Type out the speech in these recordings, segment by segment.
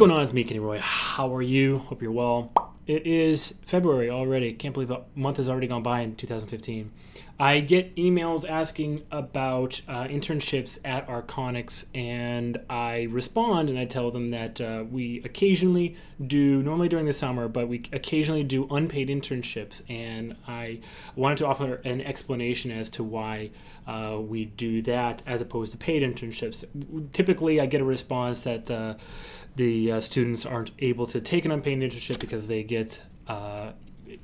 going on? It's me, Kenny Roy. How are you? Hope you're well. It is February already. Can't believe a month has already gone by in 2015. I get emails asking about uh, internships at Arconics, and I respond and I tell them that uh, we occasionally do, normally during the summer, but we occasionally do unpaid internships. And I wanted to offer an explanation as to why uh, we do that as opposed to paid internships. Typically, I get a response that uh, the uh, students aren't able to take an unpaid internship because they get uh,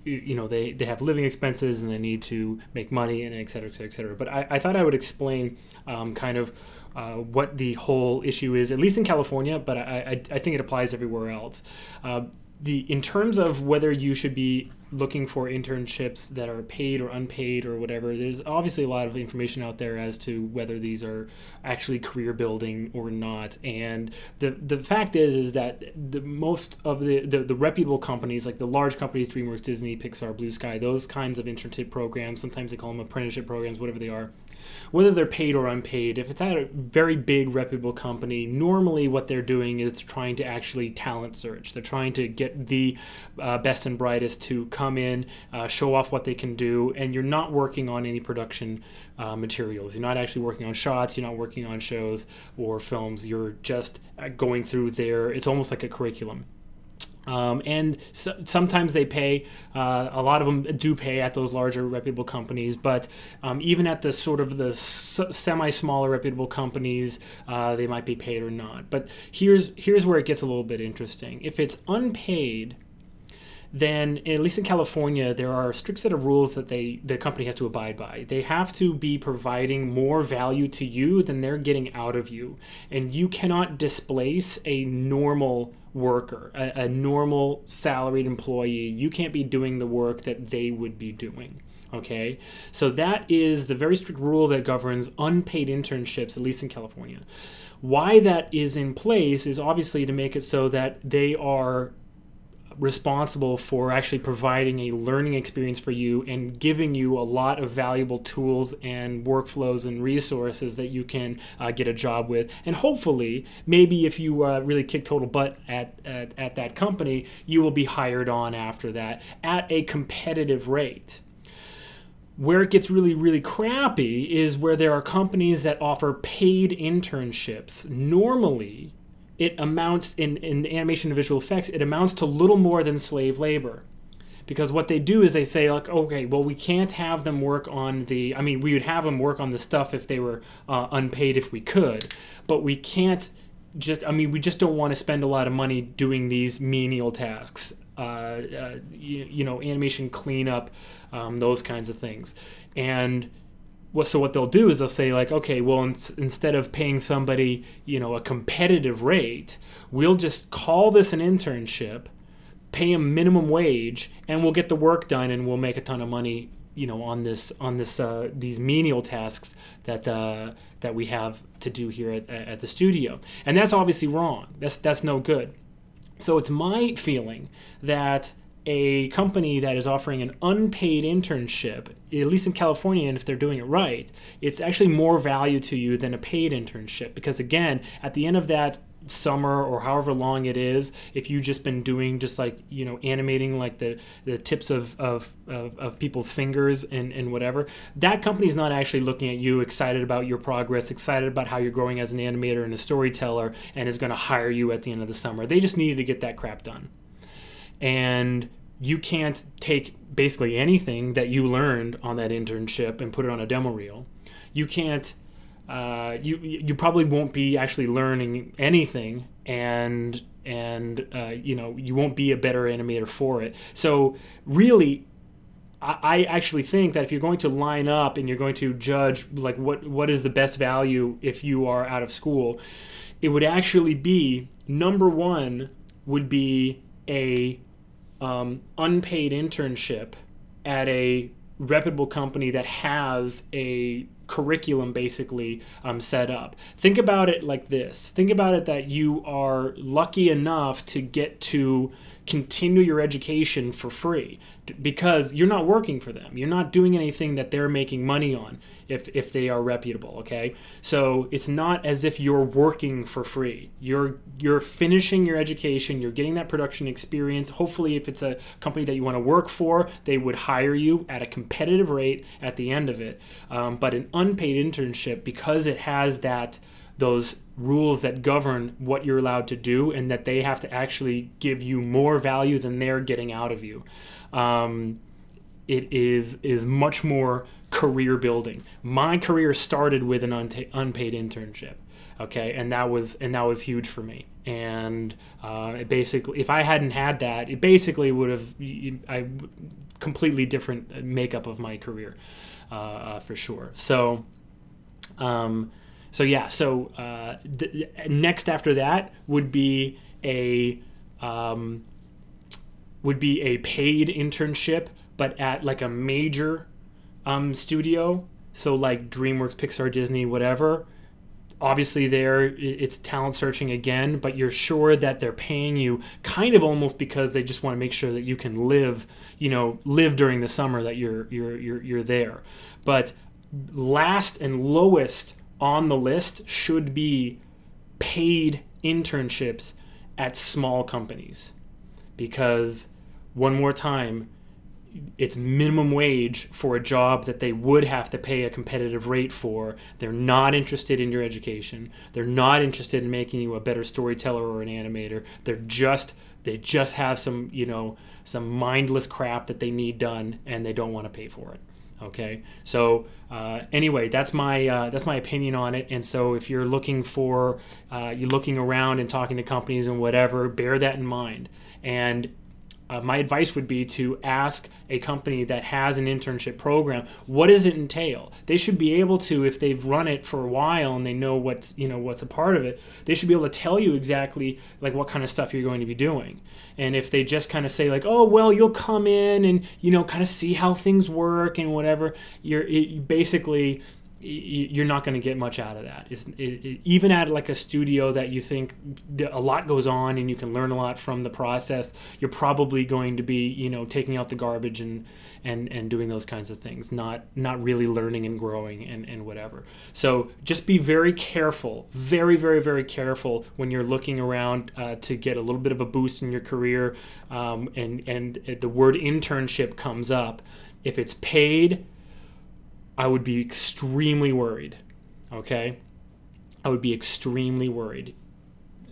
you know they, they have living expenses and they need to make money and et cetera et cetera et cetera. But i, I thought i would explain um, kind of uh, what the whole issue is at least in california but i, I, I think it applies everywhere else. Uh, the in terms of whether you should be looking for internships that are paid or unpaid or whatever there's obviously a lot of information out there as to whether these are actually career building or not. And the the fact is is that the most of the the, the reputable companies like the large companies dreamworks disney pixar blue sky those kinds of internship programs sometimes they call them apprenticeship programs whatever they are whether they're paid or unpaid, if it's at a very big reputable company, normally what they're doing is trying to actually talent search. They're trying to get the uh, best and brightest to come in, uh, show off what they can do, and you're not working on any production uh, materials. You're not actually working on shots, you're not working on shows or films. You're just uh, going through their, it's almost like a curriculum. Um, and so, sometimes they pay. Uh, a lot of them do pay at those larger reputable companies, but um, even at the sort of the s- semi-smaller reputable companies, uh, they might be paid or not. But here's here's where it gets a little bit interesting. If it's unpaid, then at least in California, there are a strict set of rules that they the company has to abide by. They have to be providing more value to you than they're getting out of you, and you cannot displace a normal worker, a, a normal salaried employee. You can't be doing the work that they would be doing. Okay, so that is the very strict rule that governs unpaid internships, at least in California. Why that is in place is obviously to make it so that they are responsible for actually providing a learning experience for you and giving you a lot of valuable tools and workflows and resources that you can uh, get a job with. And hopefully, maybe if you uh, really kick total butt at, at, at that company, you will be hired on after that at a competitive rate. Where it gets really, really crappy is where there are companies that offer paid internships. Normally, it amounts in, in animation and visual effects, it amounts to little more than slave labor. Because what they do is they say, like, okay, well, we can't have them work on the. I mean, we would have them work on the stuff if they were uh, unpaid if we could, but we can't just. I mean, we just don't want to spend a lot of money doing these menial tasks. Uh, uh, you, you, know, animation cleanup, um, those kinds of things, and so what they'll do is they'll say like okay well instead of paying somebody you know a competitive rate we'll just call this an internship pay them minimum wage and we'll get the work done and we'll make a ton of money you know on this on this uh, these menial tasks that uh, that we have to do here at, at the studio. And that's obviously wrong. That's that's no good. So it's my feeling that a company that is offering an unpaid internship, at least in California, and if they're doing it right, it's actually more value to you than a paid internship. Because again, at the end of that summer or however long it is if you've just been doing just like you know animating like the the tips of of, of, of people's fingers and, and whatever that company's not actually looking at you excited about your progress excited about how you're growing as an animator and a storyteller and is going to hire you at the end of the summer they just needed to get that crap done and you can't take basically anything that you learned on that internship and put it on a demo reel. You can't. Uh, you you probably won't be actually learning anything, and and uh, you know you won't be a better animator for it. So really, I actually think that if you're going to line up and you're going to judge like what what is the best value if you are out of school, it would actually be number one would be a um, unpaid internship at a reputable company that has a curriculum basically um, set up. Think about it like this. Think about it that you are lucky enough to get to continue your education for free because you're not working for them. You're not doing anything that they're making money on if, if they are reputable, okay? So it's not as if you're working for free. You're you're finishing your education, you're getting that production experience. Hopefully if it's a company that you want to work for, they would hire you at a competitive rate at the end of it. Um, but an unpaid internship because it has that those rules that govern what you're allowed to do and that they have to actually give you more value than they're getting out of you. Um, it is is much more career building. My career started with an unpaid internship, okay, and that was and that was huge for me. And uh, it basically, if I hadn't had that, it basically would have I completely different makeup of my career, for sure. So. Um, so yeah, so uh, th- next after that would be a um, would be a paid internship, but at like a major um, studio. So like DreamWorks, Pixar, Disney, whatever. Obviously, there it's talent searching again, but you're sure that they're paying you kind of almost because they just want to make sure that you can live, you know, live during the summer that you're you're you're, you're there. But last and lowest on the list should be paid internships at small companies because one more time it's minimum wage for a job that they would have to pay a competitive rate for. They're not interested in your education. They're not interested in making you a better storyteller or an animator. They're just they just have some, you know, some mindless crap that they need done and they don't want to pay for it. Okay, so uh, anyway, that's my uh, that's my opinion on it. And so if you're looking for uh, you're looking around and talking to companies and whatever, bear that in mind. And uh, my advice would be to ask a company that has an internship program what does it entail? They should be able to if they've run it for a while and they know what's you know what's a part of it they should be able to tell you exactly like what kind of stuff you're going to be doing. And if they just kind of say like oh well you'll come in and you know kind of see how things work and whatever you're it, basically you're not going to get much out of that. It, it, even at like a studio that you think a lot goes on and you can learn a lot from the process, you're probably going to be, you know, taking out the garbage and and and doing those kinds of things, not not really learning and growing and and whatever. So just be very careful, very very very careful when you're looking around uh, to get a little bit of a boost in your career, um, and and the word internship comes up. If it's paid I would be extremely worried. Okay? I would be extremely worried.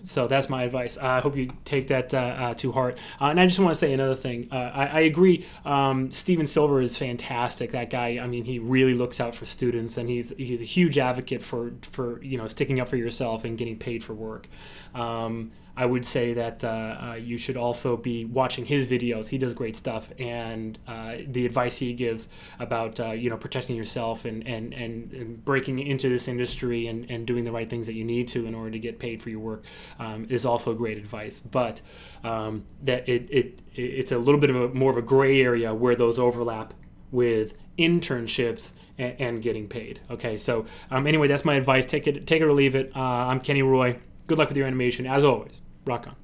So that's my advice. I hope you take that uh, uh, to heart. Uh, and I just want to say another thing. Uh, I, I, agree. Um, Stephen Silver is fantastic. That guy. I mean, he really looks out for students, and he's he's a huge advocate for for you know sticking up for yourself and getting paid for work. Um, I would say that uh, uh, you should also be watching his videos. He does great stuff, and uh, the advice he gives about uh, you know protecting yourself and, and, and, and, breaking into this industry and, and doing the right things that you need to in order to get paid for your work um, is also great advice. But um, that it, it it's a little bit of a more of a gray area where those overlap with internships and, getting paid. Okay, so um, anyway, that's my advice. Take it take it or leave it. Uh, I'm Kenny Roy. Good luck with your animation as always. Rock on.